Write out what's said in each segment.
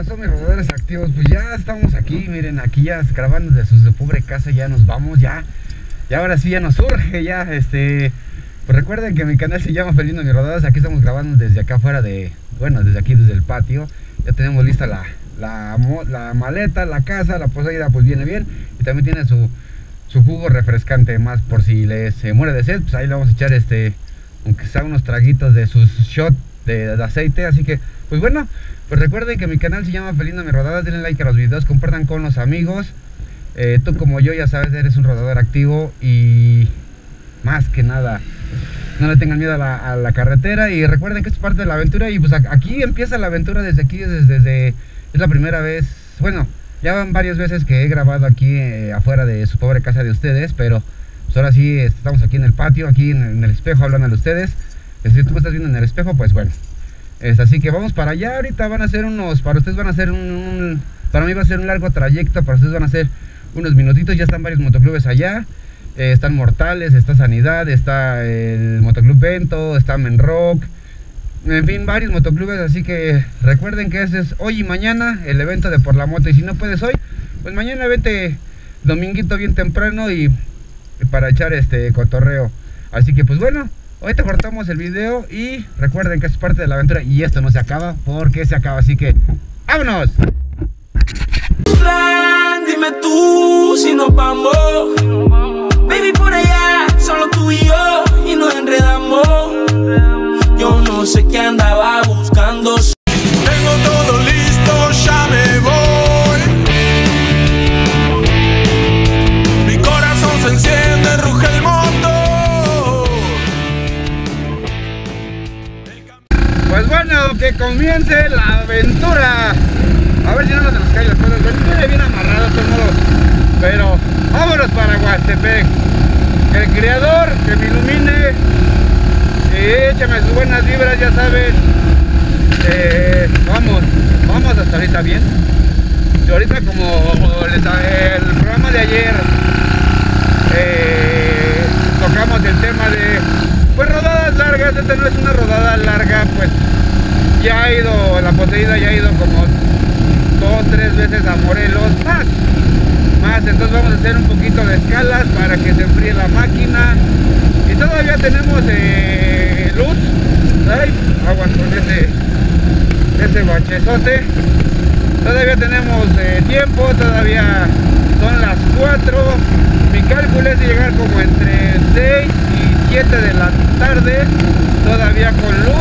pasó mis rodadores activos? Pues ya estamos aquí, miren, aquí ya grabando desde su pobre casa, ya nos vamos, ya. Y ahora sí ya nos surge, ya, este... Pues recuerden que mi canal se llama Felindo Mis Rodadas, aquí estamos grabando desde acá afuera de... Bueno, desde aquí, desde el patio. Ya tenemos lista la, la, la maleta, la casa, la poseída pues viene bien. Y también tiene su, su jugo refrescante, más por si les muere de sed, pues ahí le vamos a echar este... Aunque sea unos traguitos de sus shot de, aceite, así que... Pues bueno, pues recuerden que mi canal se llama Felindo Mi Rodadas, denle like a los videos, compartan con los amigos. Eh, tú como yo ya sabes, eres un rodador activo y más que nada, no le tengan miedo a la, carretera y recuerden que es parte de la aventura y pues aquí empieza la aventura desde aquí, desde, es la primera vez, bueno, ya van varias veces que he grabado aquí eh, afuera de su pobre casa de ustedes, pero pues ahora sí estamos aquí en el patio, aquí en, el espejo hablando de ustedes. Si tú me estás viendo en el espejo, pues bueno, es, así que vamos para allá. Ahorita van a ser unos, para ustedes van a ser un, para mí va a ser un largo trayecto, para ustedes van a ser unos minutitos. Ya están varios motoclubes allá. Eh, están Mortales, está Sanidad, está el Motoclub Vento, está Menrock. En fin, varios motoclubes, así que recuerden que ese es hoy y mañana el evento de Por la Moto. Y si no puedes hoy, pues mañana vente dominguito bien temprano y, y para echar este cotorreo. Así que pues bueno, Ahorita cortamos el video y recuerden que es parte de la aventura y esto no se acaba porque se acaba, así que ¡vámonos! Dime tú si nos vamos. Baby por allá, solo tú y yo y nos enredamos. Yo no sé qué andaba buscando comience la aventura. A ver si no nos cae bien amarrado todos. Pero vámonos para Huastepec. El creador que me ilumine. Y échame sus buenas vibras, ya saben. Eh, vamos, vamos hasta ahorita bien. Y ahorita como el programa de ayer eh, tocamos el tema de pues rodadas largas, esta no es una rodada larga, pues ya ha ido, la poseída ya ha ido como dos, tres veces a Morelos, más, más, entonces vamos a hacer un poquito de escalas para que se enfríe la máquina. Y todavía tenemos eh, luz, ay, aguas con ese, ese bachezote, todavía tenemos eh, tiempo, todavía son las 4, mi cálculo es llegar como entre 6 y 7 de la tarde, todavía con luz.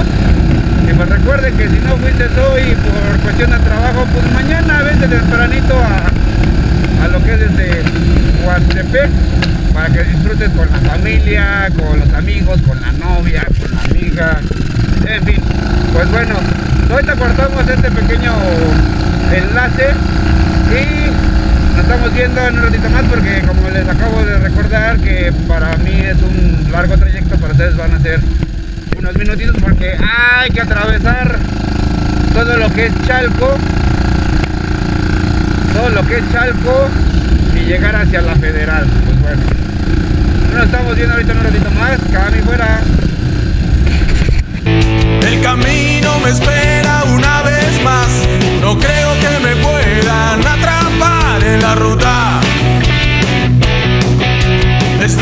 Que si no fuiste hoy por cuestión de trabajo, pues mañana vente tempranito a, a lo que es desde Huastepec para que disfrutes con la familia, con los amigos, con la novia, con la amiga, en fin. Pues bueno, ahorita cortamos este pequeño enlace y nos estamos viendo en un ratito más porque como les acabo de recordar que para mí es un largo trayecto, para ustedes van a ser unos minutitos porque hay que atravesar todo lo que es Chalco, todo lo que es Chalco y llegar hacia la federal. Pues bueno, nos estamos viendo ahorita un ratito más, Cami fuera. El camino me espera una vez más, no creo que me puedan atrapar en la ruta. Es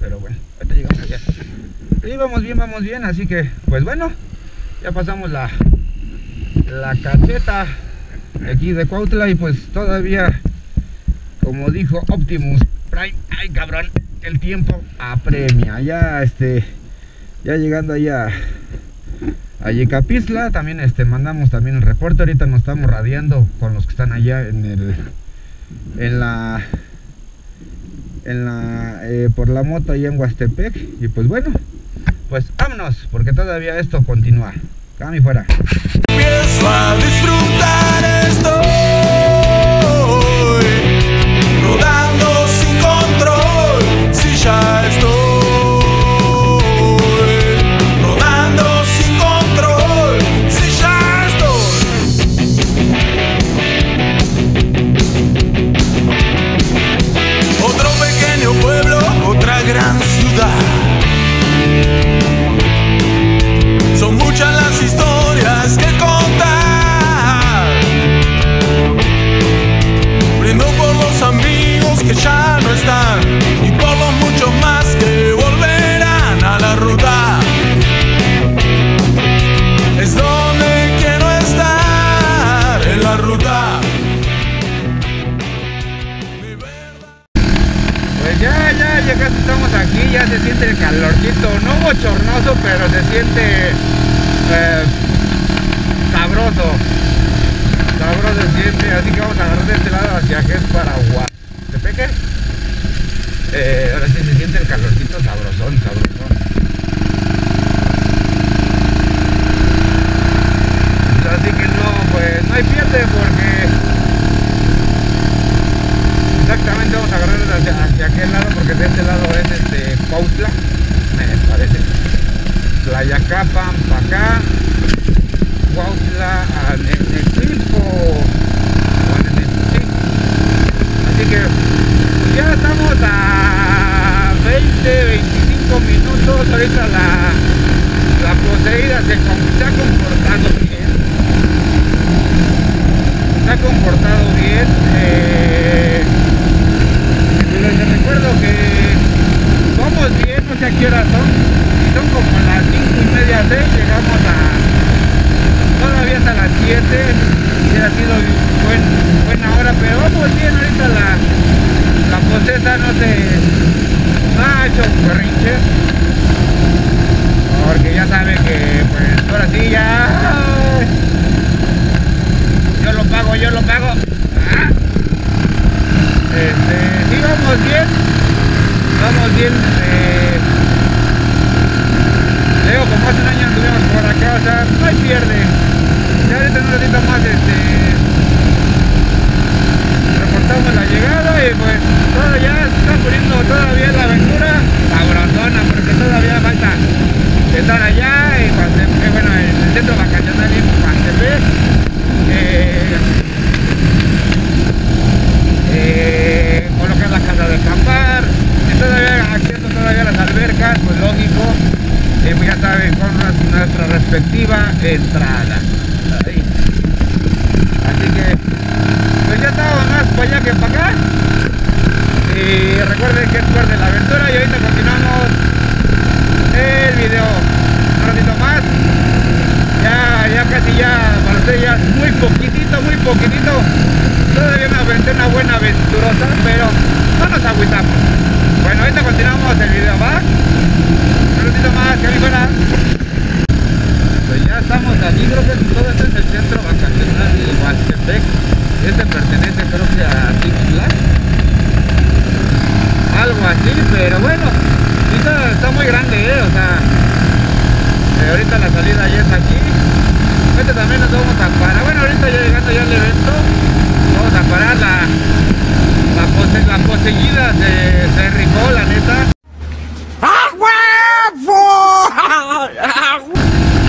Pero bueno, ahorita llegamos allá. Y vamos bien, vamos bien. Así que, pues bueno, ya pasamos la, la caseta aquí de Cuautla. Y pues todavía, como dijo Optimus Prime, ay cabrón, el tiempo apremia. Ya este, ya llegando allá a Yecapisla, también este, mandamos también el reporte. Ahorita nos estamos radiando con los que están allá en el en la eh, por la moto ahí en Huastepec. Y pues bueno, pues vámonos, porque todavía esto continúa. Cami fuera. ya, ya, ya casi estamos aquí, ya se siente el calorcito, no bochornoso, pero se siente eh, sabroso. Sabroso se siente, así que vamos a agarrar de este lado hacia que es Paraguay. ¿Te peques? Eh, ahora sí se siente el calorcito sabrosón, sabrosón. Así que no, pues no hay pierde porque exactamente vamos a agarrar hacia, hacia, aquel lado porque de este lado es este Pautla, me parece. Playa Capan, para acá, Pautla, en el, Así que bien. Eh, Leo, como un año anduvimos por la casa, no hay pierde. Ya ahorita en un ratito más este, reportamos la llegada y pues todavía está poniendo todavía la aventura sabrosona porque todavía falta estar allá y pues, bueno, en el centro vacacional y Pantepec. Eh, eh, colocar la casa de campa albercas, pues lógico, eh, pues ya saben, con nuestra, respectiva entrada. Así que, pues ya estamos más para allá que para acá. Y recuerden que es parte de la aventura y ahorita continuamos el video. Un ratito más. Ya, ya casi ya, para ustedes ya muy poquitito, muy poquitito. Todavía aventé una buena aventurosa, pero no nos agüitamos. Continuamos el video, ¿va? Un ratito más, fuera. Pues ya estamos aquí, creo que todo esto es el centro vacacional de Huastepec. Este pertenece creo que a Six. Algo así, pero bueno, está, muy grande, ¿eh? O sea, eh, ahorita la salida ya es aquí. Este también nos vamos a parar. Bueno, ahorita ya llegando ya al evento, vamos a parar la, la, pose, se, se rifó, la neta.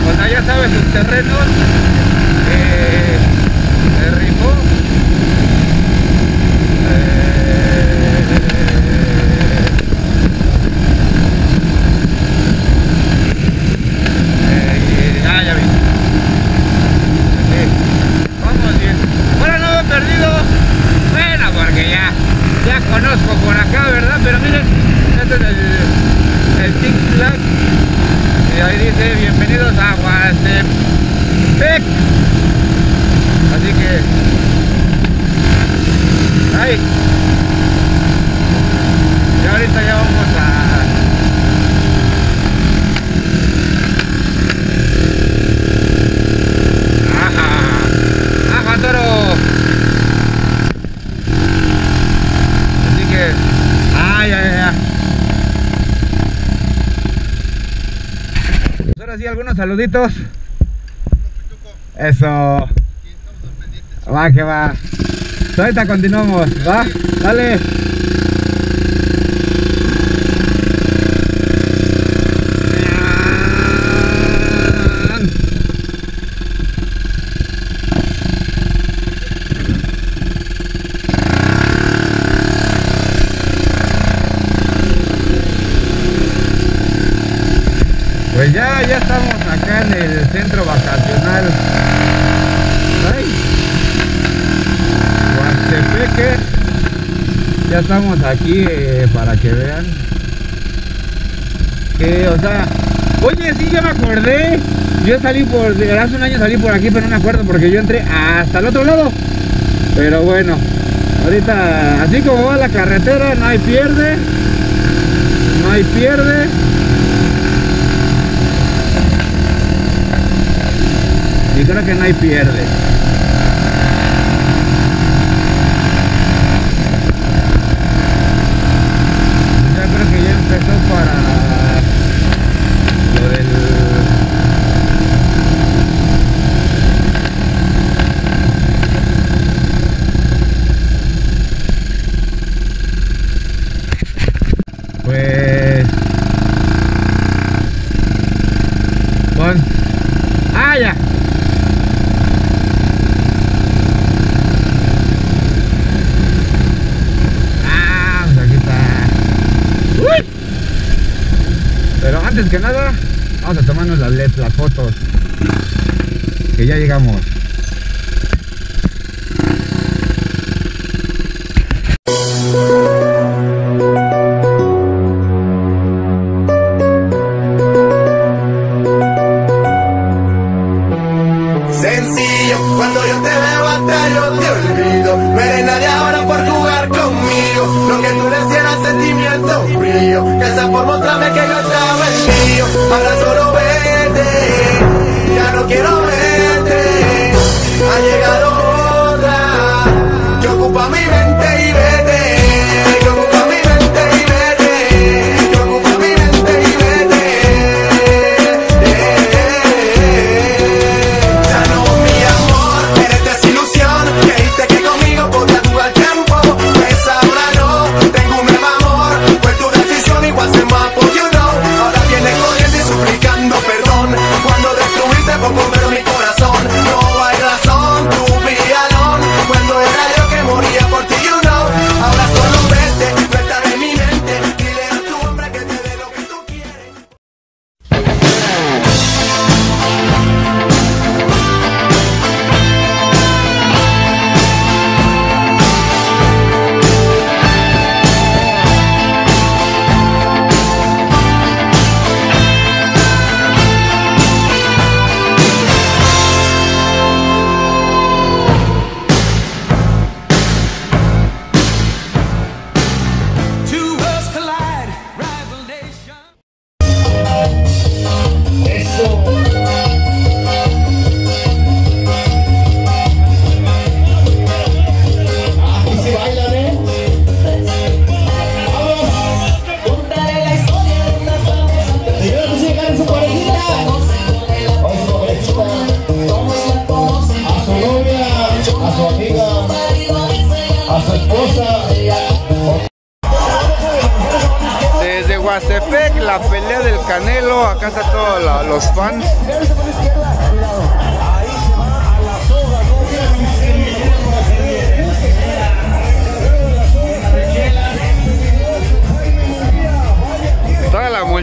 O sea, ya sabes sus terrenos. Eh, se rifó. Eh, ah, ya vi. Sí. Vamos bien. Ahora no me he perdido. Bueno, porque ya, ya conozco por acá, ¿verdad? Pero miren, este es el, el Six Flags. Y ahí dice, bienvenidos a Huastepec. Así que... Y ahorita ya vamos a... ¡Ajá! ¡Ajá, toro! Así que... ¡Ah, ya, ya, ya! Pues ahora sí, algunos saluditos. Eso. Va, que va. Ahorita continuamos, ¿va? Dale. Pues ya, ya estamos acá en el centro vacacional. Ay. Huastepeque. Estamos aquí eh, para que vean. Que, o sea, oye, sí, ya me acordé. Yo salí por, hace un año salí por aquí, pero no me acuerdo porque yo entré hasta el otro lado. Pero bueno, ahorita, así como va la carretera, no hay pierde. No hay pierde. Y creo que no hay pierde.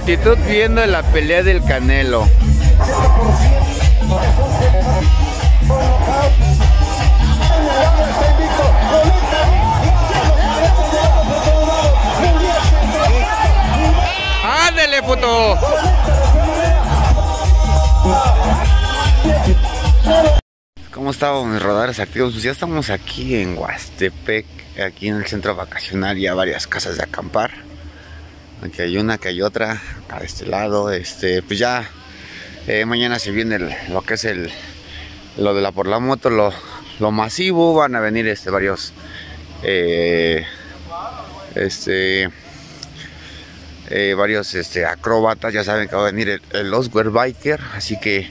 Multitud viendo la pelea del Canelo. ¡Ándele, puto! ¿Cómo estaban mis radares activos? Pues ya estamos aquí en Huastepec, aquí en el centro vacacional, ya varias casas de acampar. Aquí hay una, que hay otra, acá de este lado. Este, pues ya eh, mañana se viene lo que es el lo de la por la moto, lo, lo masivo. Van a venir este varios eh, este eh, varios este, acróbatas. Ya saben que va a venir el, el Biker, así que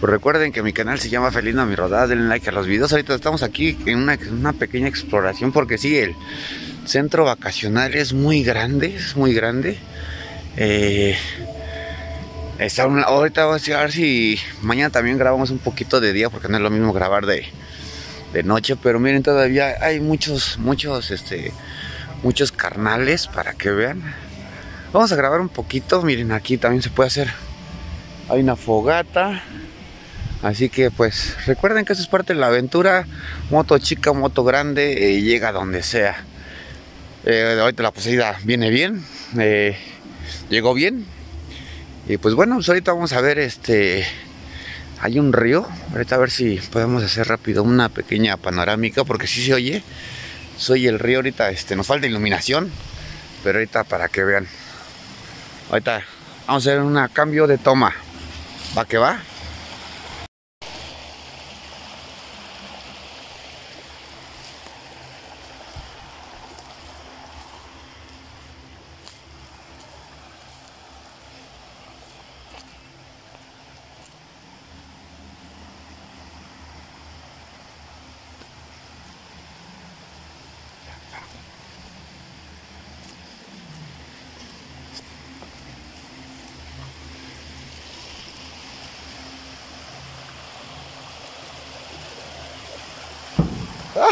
pues recuerden que mi canal se llama Felino Mi Rodada, denle like a los videos. Ahorita estamos aquí en una, una pequeña exploración porque sí, el centro vacacional es muy grande, es muy grande. Eh, una- ahorita vamos a ver si mañana también grabamos un poquito de día porque no es lo mismo grabar de, de noche. Pero miren, todavía hay muchos, muchos, este, muchos carnales para que vean. Vamos a grabar un poquito. Miren, aquí también se puede hacer. Hay una fogata. Así que pues recuerden que eso es parte de la aventura. Moto chica, moto grande, eh, llega donde sea. Eh, ahorita la poseída viene bien. eh, llegó bien. Y pues bueno, pues ahorita vamos a ver este. Hay un río. Ahorita a ver si podemos hacer rápido una pequeña panorámica. Porque si se oye. Soy el río ahorita. Este, nos falta iluminación. Pero ahorita para que vean. Ahorita vamos a hacer un cambio de toma. ¿Va que va?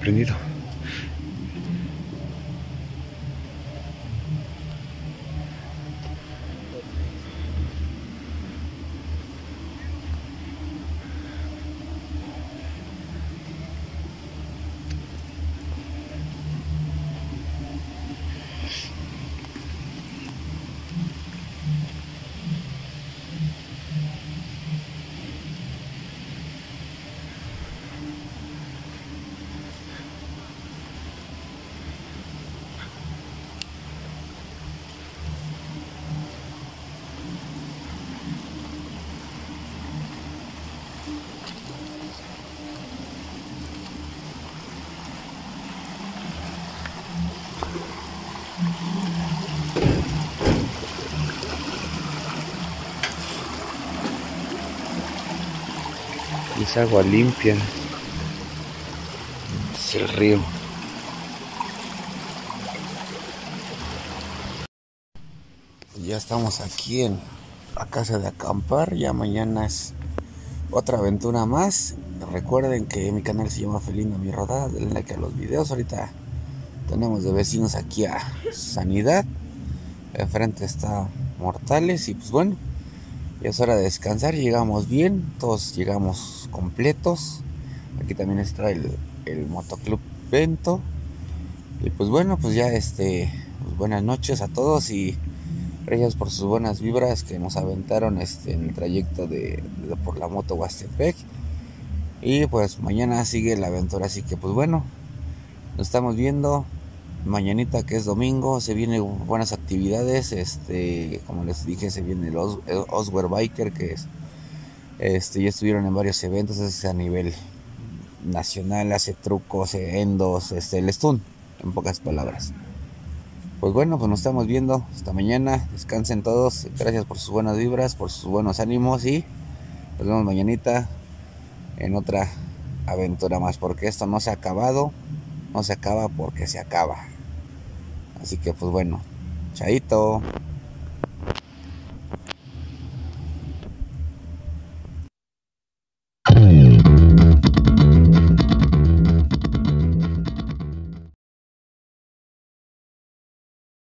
aprendido. Es agua limpia. Es el río. Ya estamos aquí en la casa de acampar. Ya mañana es otra aventura más. Recuerden que mi canal se llama Felino Mi Rodada. Denle like a los videos. Ahorita tenemos de vecinos aquí a Sanidad. Enfrente está Mortales. Y pues bueno, ya es hora de descansar. Llegamos bien. Todos llegamos completos. Aquí también está el, el motoclub evento. Y pues bueno, pues ya este, pues buenas noches a todos y gracias por sus buenas vibras que nos aventaron este, en el trayecto de, de por la moto Huastepec. Y pues mañana sigue la aventura, así que pues bueno, nos estamos viendo mañanita que es domingo, se vienen buenas actividades, este, como les dije, se viene el, Os Biker que es, este, ya estuvieron en varios eventos, es a nivel nacional, hace trucos, endos, este, el stun, en pocas palabras. Pues bueno, pues nos estamos viendo. Hasta mañana, descansen todos, gracias por sus buenas vibras, por sus buenos ánimos y nos vemos mañanita en otra aventura más, porque esto no se ha acabado, no se acaba porque se acaba. Así que pues bueno, chaito.